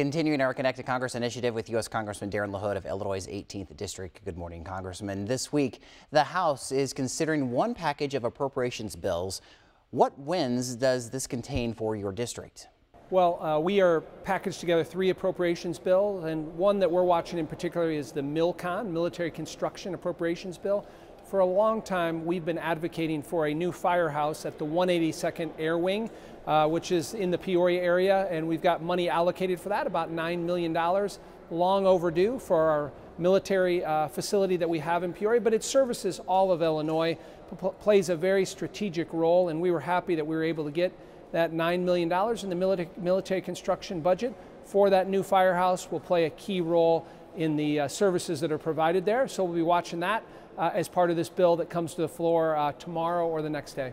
Continuing our Connect to Congress initiative with U.S. Congressman Darren LaHood of Illinois' 18th District. Good morning, Congressman. This week, the House is considering one package of appropriations bills. What wins does this contain for your district? Well, uh, we are packaged together three appropriations bills, and one that we're watching in particular is the MILCON, Military Construction Appropriations Bill. For a long time, we've been advocating for a new firehouse at the 182nd Air Wing, uh, which is in the Peoria area, and we've got money allocated for that, about $9 million, long overdue for our military uh, facility that we have in Peoria, but it services all of Illinois, plays a very strategic role, and we were happy that we were able to get that $9 million in the military construction budget for that new firehouse will play a key role in the uh, services that are provided there. So we'll be watching that uh, as part of this bill that comes to the floor uh, tomorrow or the next day.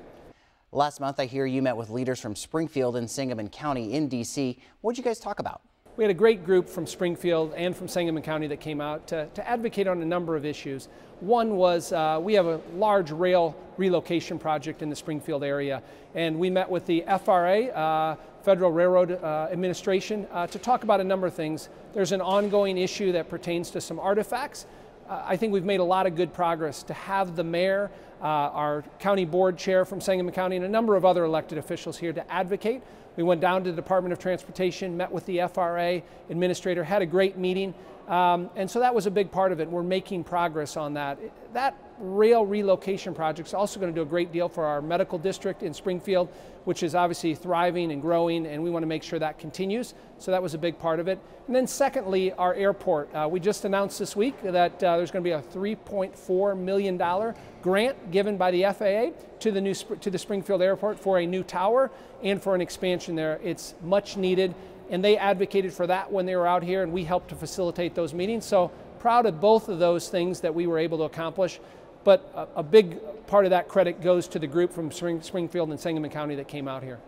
Last month, I hear you met with leaders from Springfield and Sangamon County in D.C. What did you guys talk about? We had a great group from Springfield and from Sangamon County that came out to, to advocate on a number of issues. One was uh, we have a large rail relocation project in the Springfield area, and we met with the FRA, uh, Federal Railroad uh, Administration, uh, to talk about a number of things. There's an ongoing issue that pertains to some artifacts. Uh, I think we've made a lot of good progress to have the mayor, uh, our county board chair from Sangamon County, and a number of other elected officials here to advocate we went down to the Department of Transportation, met with the FRA administrator, had a great meeting. Um, and so that was a big part of it. We're making progress on that. That rail relocation project is also going to do a great deal for our medical district in Springfield, which is obviously thriving and growing, and we want to make sure that continues. So that was a big part of it. And then secondly, our airport. Uh, we just announced this week that uh, there's going to be a $3.4 million grant given by the FAA to the new to the Springfield Airport for a new tower and for an expansion there. It's much needed and they advocated for that when they were out here, and we helped to facilitate those meetings. So proud of both of those things that we were able to accomplish. But a, a big part of that credit goes to the group from Spring, Springfield and Sangamon County that came out here.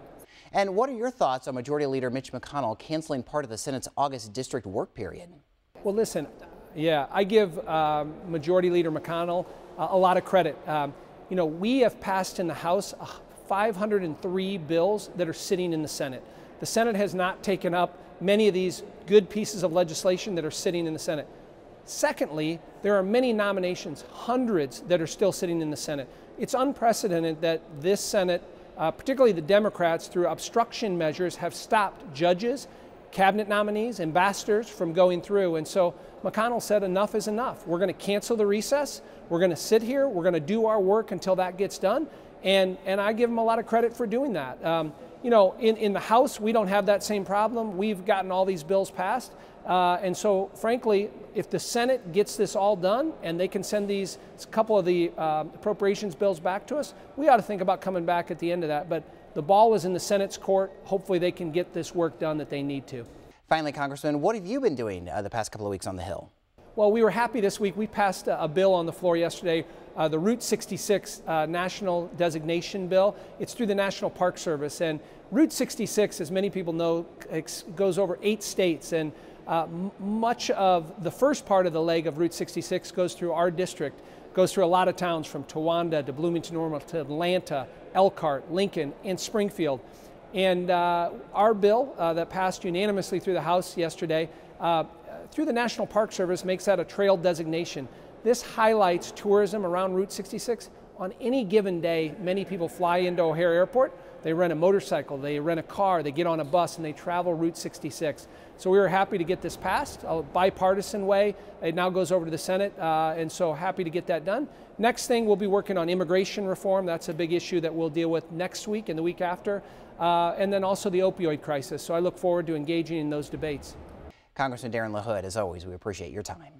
And what are your thoughts on Majority Leader Mitch McConnell canceling part of the Senate's August district work period? Well, listen, yeah, I give um, Majority Leader McConnell uh, a lot of credit. Um, you know, we have passed in the House uh, 503 bills that are sitting in the Senate. The Senate has not taken up many of these good pieces of legislation that are sitting in the Senate. Secondly, there are many nominations, hundreds that are still sitting in the Senate. It's unprecedented that this Senate, uh, particularly the Democrats, through obstruction measures, have stopped judges, cabinet nominees, ambassadors from going through. And so McConnell said enough is enough. We're going to cancel the recess. We're going to sit here. We're going to do our work until that gets done. And, and I give him a lot of credit for doing that. Um, you know, in, in the House, we don't have that same problem. We've gotten all these bills passed. Uh, and so, frankly, if the Senate gets this all done and they can send these couple of the uh, appropriations bills back to us, we ought to think about coming back at the end of that. But the ball is in the Senate's court. Hopefully, they can get this work done that they need to. Finally, Congressman, what have you been doing uh, the past couple of weeks on the Hill? Well, we were happy this week. We passed a, a bill on the floor yesterday, uh, the Route 66 uh, National Designation Bill. It's through the National Park Service. And Route 66, as many people know, goes over eight states. And uh, much of the first part of the leg of Route 66 goes through our district, goes through a lot of towns from Towanda to Bloomington Normal to Atlanta, Elkhart, Lincoln, and Springfield. And uh, our bill uh, that passed unanimously through the House yesterday uh, through the National Park Service makes that a trail designation. This highlights tourism around Route 66. On any given day, many people fly into O'Hare Airport, they rent a motorcycle, they rent a car, they get on a bus, and they travel Route 66. So we were happy to get this passed, a bipartisan way. It now goes over to the Senate, uh, and so happy to get that done. Next thing, we'll be working on immigration reform. That's a big issue that we'll deal with next week and the week after, uh, and then also the opioid crisis. So I look forward to engaging in those debates. Congressman Darren LaHood, as always, we appreciate your time.